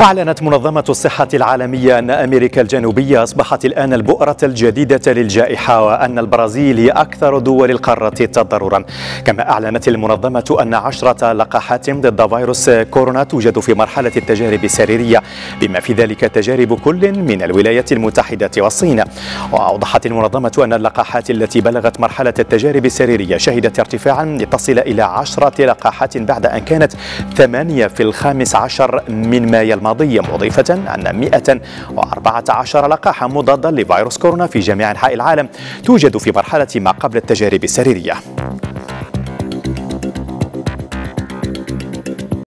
أعلنت منظمة الصحة العالمية أن أمريكا الجنوبية أصبحت الآن البؤرة الجديدة للجائحة وأن البرازيل هي أكثر دول القارة تضررا. كما أعلنت المنظمة أن عشرة لقاحات ضد فيروس كورونا توجد في مرحلة التجارب السريرية بما في ذلك تجارب كل من الولايات المتحدة والصين. وأوضحت المنظمة أن اللقاحات التي بلغت مرحلة التجارب السريرية شهدت ارتفاعا لتصل إلى عشرة لقاحات بعد أن كانت ثمانية في الخامس عشر من مايو الماضي. الماضية مضيفة أن 114 لقاحا مضادا لفيروس كورونا في جميع أنحاء العالم توجد في مرحلة ما قبل التجارب السريرية.